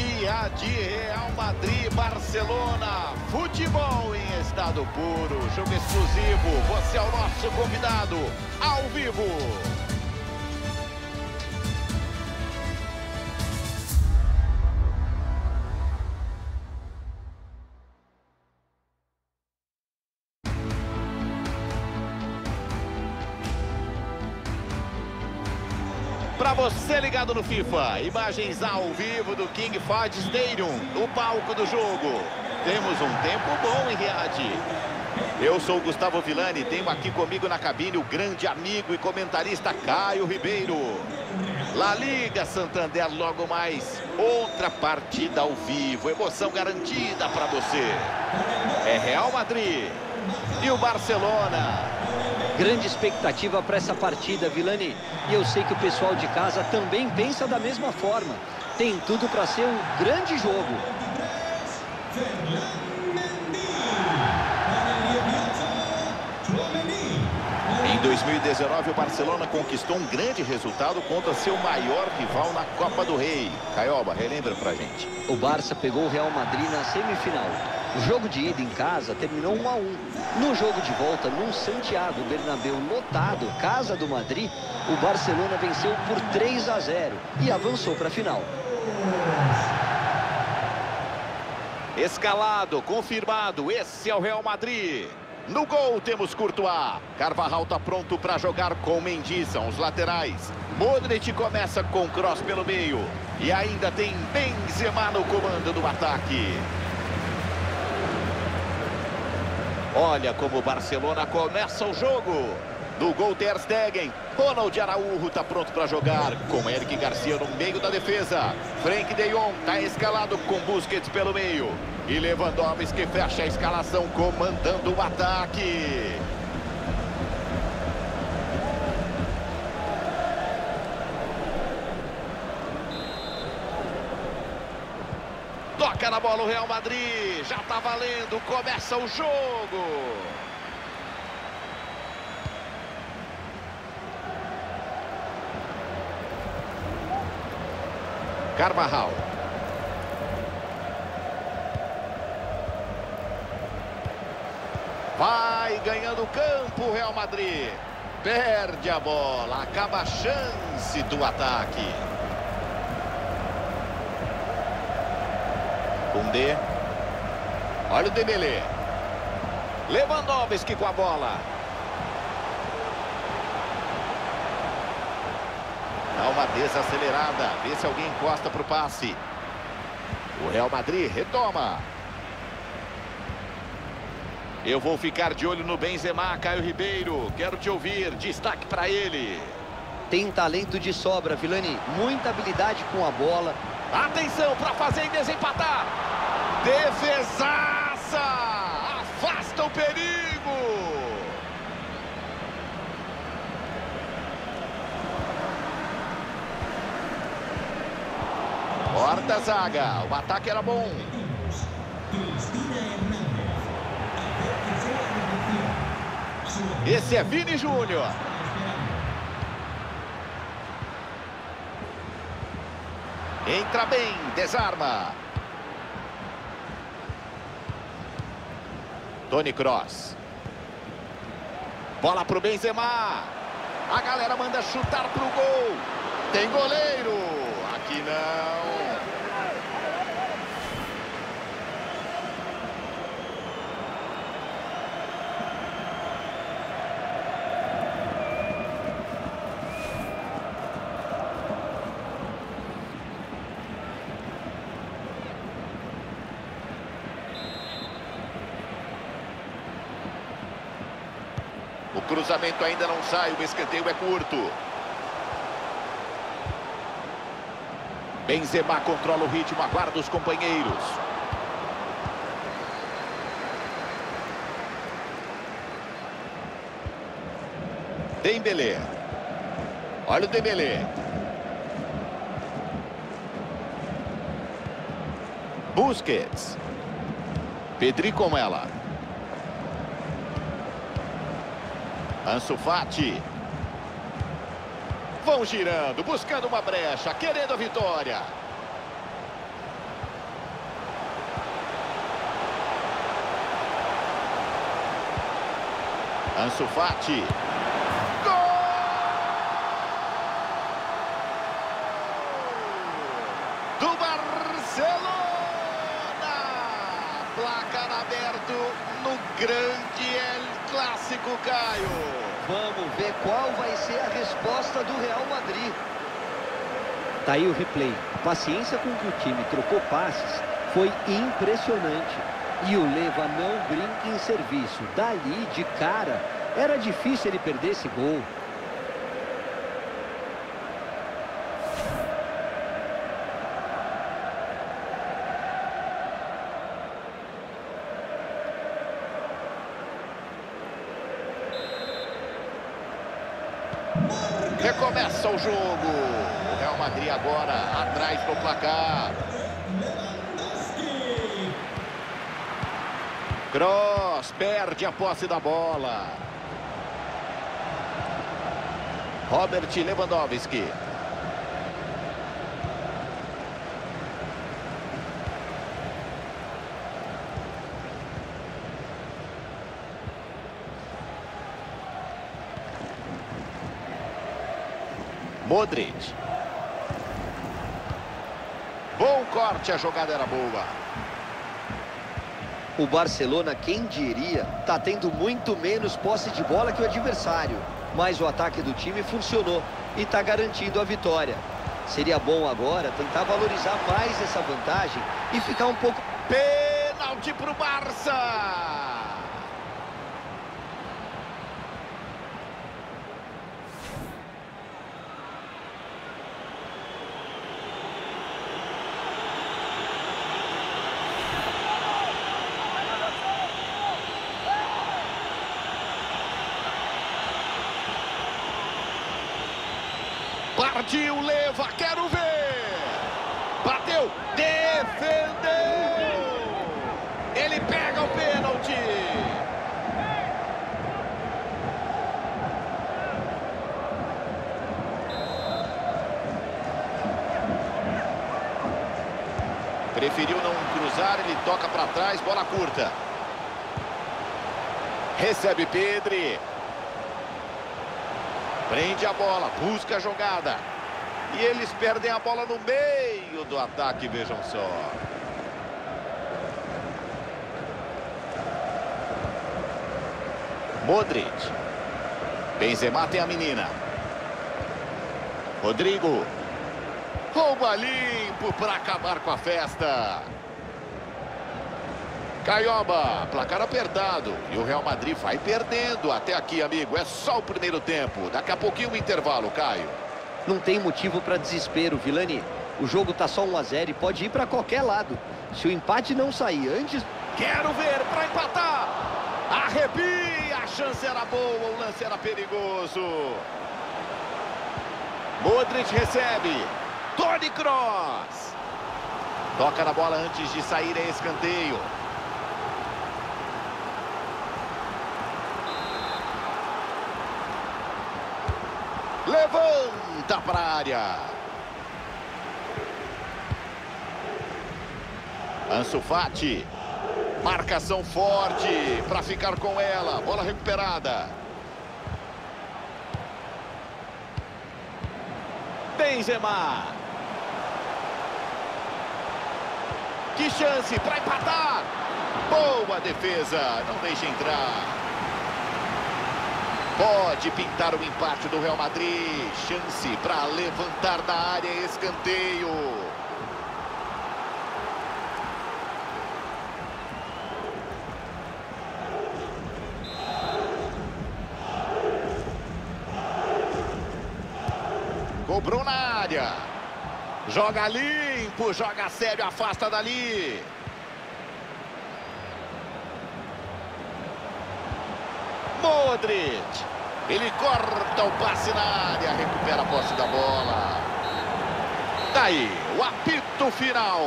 Dia de Real Madrid, Barcelona, futebol em estado puro, jogo exclusivo. Você é o nosso convidado, ao vivo. Ligado no FIFA, imagens ao vivo do King Fahd Stadium, o palco do jogo. Temos um tempo bom em Riad. Eu sou o Gustavo Villani, tenho aqui comigo na cabine o grande amigo e comentarista Caio Ribeiro. La Liga Santander logo mais, outra partida ao vivo, emoção garantida para você. É Real Madrid e o Barcelona. Grande expectativa para essa partida, Vilani. E eu sei que o pessoal de casa também pensa da mesma forma. Tem tudo para ser um grande jogo. Em 2019, o Barcelona conquistou um grande resultado contra seu maior rival na Copa do Rei. Caioba, relembra pra gente. O Barça pegou o Real Madrid na semifinal. O jogo de ida em casa terminou 1 a 1. No jogo de volta, no Santiago Bernabéu lotado, casa do Madrid, o Barcelona venceu por 3 a 0 e avançou para a final. Escalado, confirmado, esse é o Real Madrid. No gol temos Courtois. Carvajal está pronto para jogar com Mendy, são os laterais. Modric começa com cross pelo meio. E ainda tem Benzema no comando do ataque. Olha como o Barcelona começa o jogo. Do gol Ter Stegen, Ronald Araújo está pronto para jogar, com Eric Garcia no meio da defesa. Frank de Jong está escalado com Busquets pelo meio. E Lewandowski fecha a escalação comandando o ataque. Na bola o Real Madrid, já está valendo, começa o jogo. Carvajal. Vai ganhando campo o Real Madrid. Perde a bola, acaba a chance do ataque. Koundé. Olha o Dembélé. Lewandowski com a bola. Dá uma desacelerada. Vê se alguém encosta para o passe. O Real Madrid retoma. Eu vou ficar de olho no Benzema, Caio Ribeiro. Quero te ouvir. Destaque para ele. Tem talento de sobra, Vilani. Muita habilidade com a bola. Atenção para fazer e desempatar. Defesaça! Afasta o perigo! Corta a zaga. O ataque era bom. Esse é Vini Júnior. Entra bem, desarma. Tony Cross. Bola pro Benzema. A galera manda chutar pro gol. Tem goleiro. Aqui não. O cruzamento ainda não sai, o escanteio é curto. Benzema controla o ritmo, aguarda os companheiros. Dembélé. Olha o Dembélé. Busquets. Pedri com ela. Ansu Fati. Vão girando, buscando uma brecha, querendo a vitória. Ansu Fati. Gol! Do Barcelona! placa aberto no grande Clássico, Caio. Vamos ver qual vai ser a resposta do Real Madrid. Tá aí o replay. A paciência com que o time trocou passes foi impressionante. E o Leva não brinca em serviço. Dali, de cara, era difícil ele perder esse gol. O jogo. O Real Madrid agora atrás do placar. Cross perde a posse da bola. Robert Lewandowski. Modric. Bom corte, a jogada era boa. O Barcelona, quem diria, está tendo muito menos posse de bola que o adversário. Mas o ataque do time funcionou e está garantindo a vitória. Seria bom agora tentar valorizar mais essa vantagem e ficar um pouco... Pênalti para o Barça! Partiu, leva, quero ver! Bateu, defendeu! Ele pega o pênalti! Preferiu não cruzar, ele toca para trás, bola curta. Recebe Pedri. Prende a bola, busca a jogada. E eles perdem a bola no meio do ataque, vejam só. Modric. Benzema tem a menina. Rodrigo. Rouba limpo para acabar com a festa. Caioba, placar apertado. E o Real Madrid vai perdendo até aqui, amigo. É só o primeiro tempo. Daqui a pouquinho o intervalo, Caio. Não tem motivo para desespero, Vilani. O jogo tá só 1 a 0 e pode ir para qualquer lado. Se o empate não sair antes... Quero ver para empatar. Arrepia, a chance era boa, o lance era perigoso. Modric recebe. Tony Kroos. Toca na bola antes de sair em escanteio. Levanta para a área. Ansu Fati. Marcação forte para ficar com ela. Bola recuperada. Benzema. Que chance para empatar. Boa defesa. Não deixa entrar. Pode pintar o empate do Real Madrid. Chance para levantar da área. Escanteio. Cobrou na área. Joga limpo, joga sério, afasta dali. Modric. Ele corta o passe na área, recupera a posse da bola. Daí, o apito final.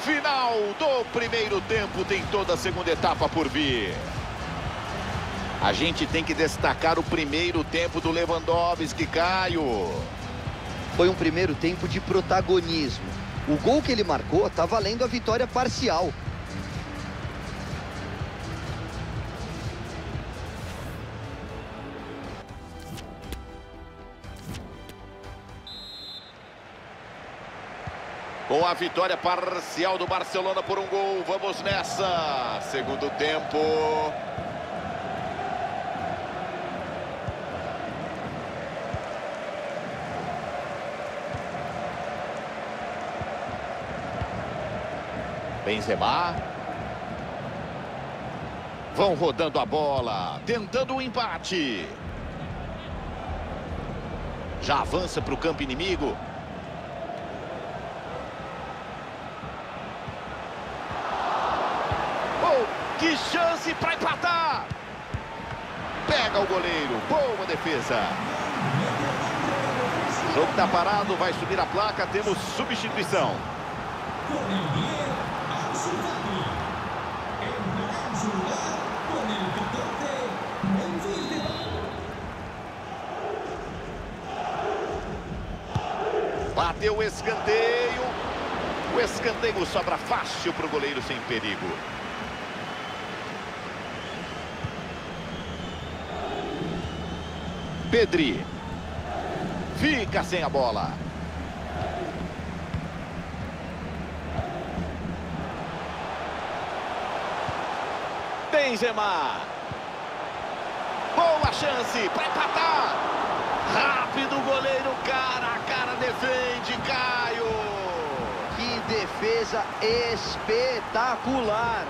Final do primeiro tempo, tem toda a segunda etapa por vir. A gente tem que destacar o primeiro tempo do Lewandowski, Caio. Foi um primeiro tempo de protagonismo. O gol que ele marcou está valendo a vitória parcial. Com a vitória parcial do Barcelona por um gol, vamos nessa. Segundo tempo. Benzema. Vão rodando a bola, tentando o um empate. Já avança para o campo inimigo. Que chance para empatar. Pega o goleiro. Boa defesa. O jogo está parado, vai subir a placa, temos substituição. Bateu o escanteio. O escanteio sobra fácil para o goleiro sem perigo. Pedri. Fica sem a bola. Benzema. Boa chance para empatar. Rápido goleiro, cara a cara, defende, Caio. Que defesa espetacular.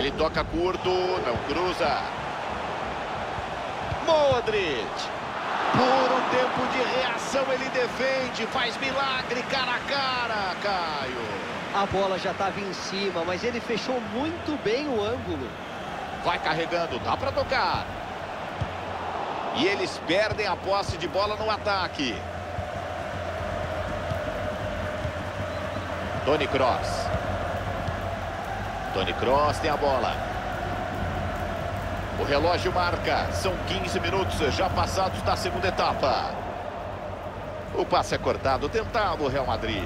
Ele toca curto, não cruza. Modric. Por um tempo de reação, ele defende, faz milagre cara a cara, Caio. A bola já estava em cima, mas ele fechou muito bem o ângulo. Vai carregando, dá para tocar. E eles perdem a posse de bola no ataque. Tony Cross. Tony Cross tem a bola. O relógio marca. São 15 minutos já passados da segunda etapa. O passe é cortado. Tentado o Real Madrid.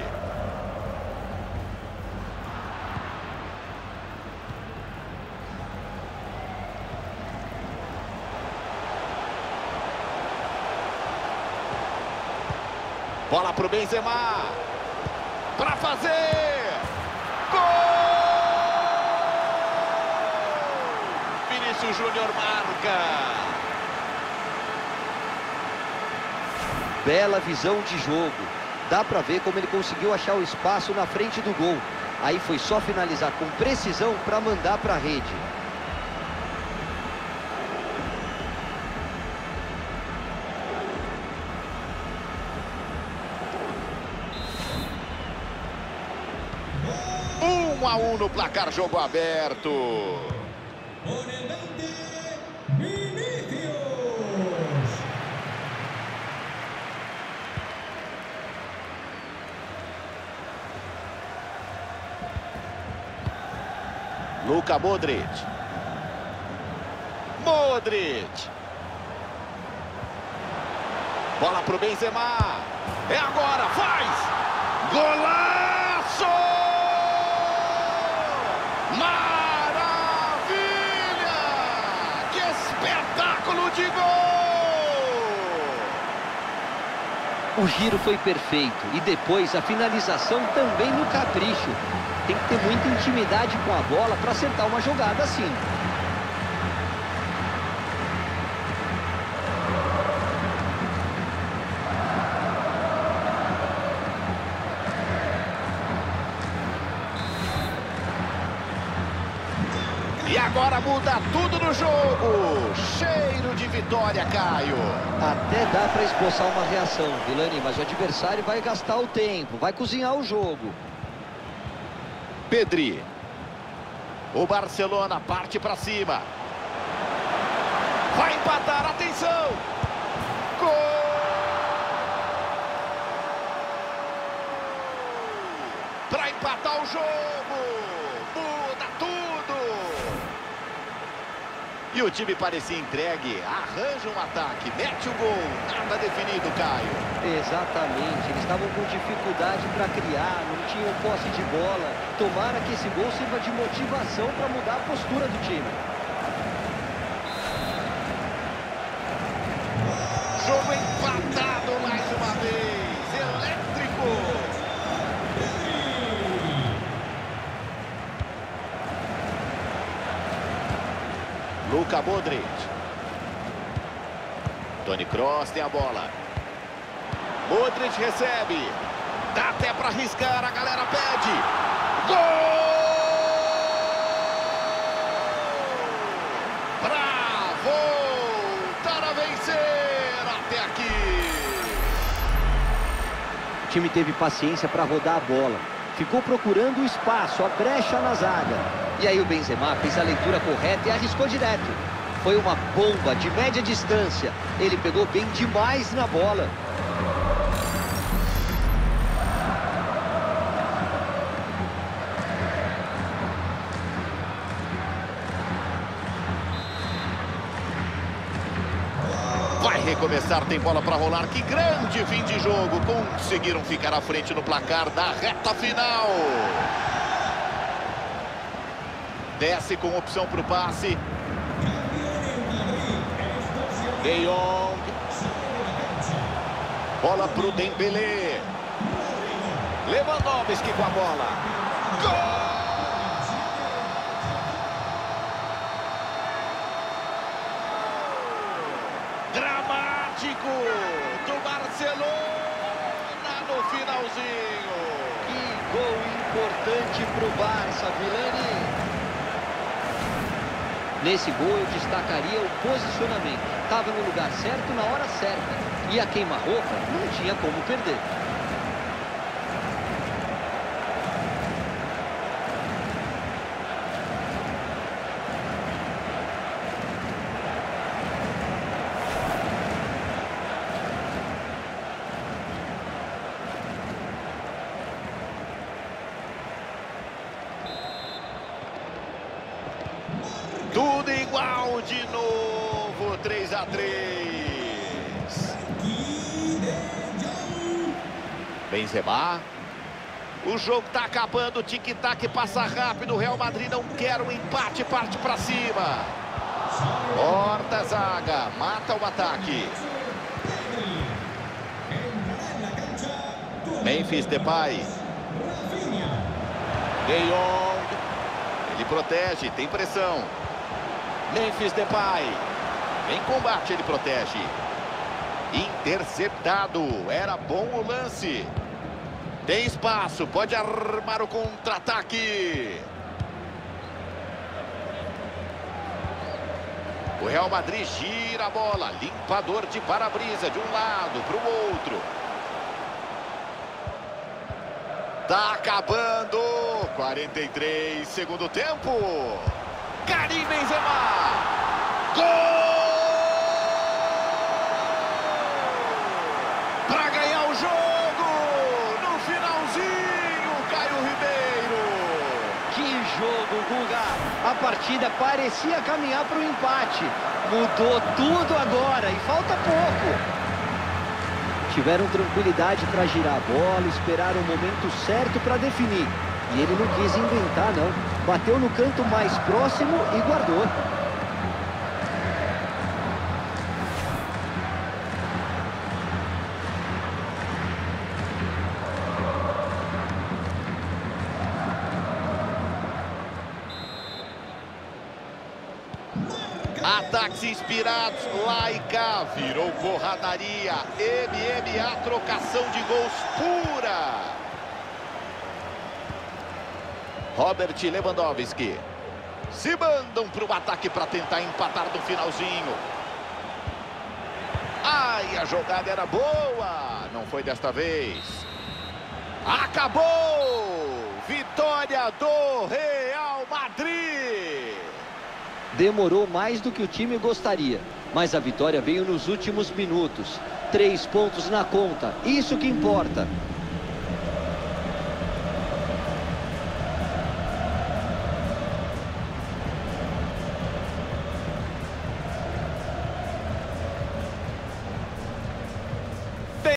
Bola para o Benzema. Para fazer. Gol! Vinícius Júnior marca. Bela visão de jogo. Dá para ver como ele conseguiu achar o espaço na frente do gol. Aí foi só finalizar com precisão para mandar para a rede. Um a um no placar, jogo aberto. Luka Modric. Modric. Bola pro Benzema. É agora, faz! Golaço! Maravilha! Que espetáculo de gol! O giro foi perfeito e depois a finalização também no capricho. Tem que ter muita intimidade com a bola para acertar uma jogada assim. E agora muda tudo no jogo. Cheiro de vitória, Caio. Até dá para esboçar uma reação, Vilani, mas o adversário vai gastar o tempo, vai cozinhar o jogo. Pedri. O Barcelona parte para cima. Vai empatar, atenção! Gol! Para empatar o jogo! E o time parecia entregue, arranja um ataque, mete o gol, nada definido, Caio. Exatamente, eles estavam com dificuldade para criar, não tinham posse de bola. Tomara que esse gol sirva de motivação para mudar a postura do time. Matado mais uma vez. Elétrico. Luca Modric. Tony Kroos tem a bola. Modric recebe. Dá até para arriscar, a galera pede. Gol! Para voltar a vencer até aqui. O time teve paciência para rodar a bola. Ficou procurando o espaço, a brecha na zaga. E aí o Benzema fez a leitura correta e arriscou direto. Foi uma bomba de média distância. Ele pegou bem demais na bola. Vai recomeçar, tem bola para rolar. Que grande fim de jogo. Conseguiram ficar à frente no placar da reta final. Desce com opção para o passe. De Jong. Bola para o Dembélé. Lewandowski com a bola. Gol! Dramático do Barcelona no finalzinho. Que gol importante para o Barça, Vilani. Nesse gol eu destacaria o posicionamento. Estava no lugar certo na hora certa. E a queima-roupa não tinha como perder. Tudo igual de novo, 3 a 3. Benzema. O jogo tá acabando, tic-tac passa rápido. O Real Madrid não quer o empate, parte para cima. Corta a zaga, mata o ataque. Memphis Depay. De Jong. Ele protege, tem pressão. Memphis Depay. Em combate ele protege. Interceptado. Era bom o lance. Tem espaço, pode armar o contra-ataque. O Real Madrid gira a bola. Limpador de para-brisa de um lado para o outro. Tá acabando. 43, segundo tempo. Karim Benzema. Gol! Para ganhar o jogo. No finalzinho, Caio Ribeiro. Que jogo, Guga! A partida parecia caminhar para o empate. Mudou tudo agora e falta pouco. Tiveram tranquilidade para girar a bola, esperaram o momento certo para definir. E ele não quis inventar, não. Bateu no canto mais próximo e guardou. Inspirados lá e cá. Virou porradaria. MMA, trocação de gols pura. Robert Lewandowski. Se mandam para o ataque para tentar empatar no finalzinho. Ai, a jogada era boa. Não foi desta vez. Acabou! Vitória do Madrid! Demorou mais do que o time gostaria, mas a vitória veio nos últimos minutos. Três pontos na conta, isso que importa.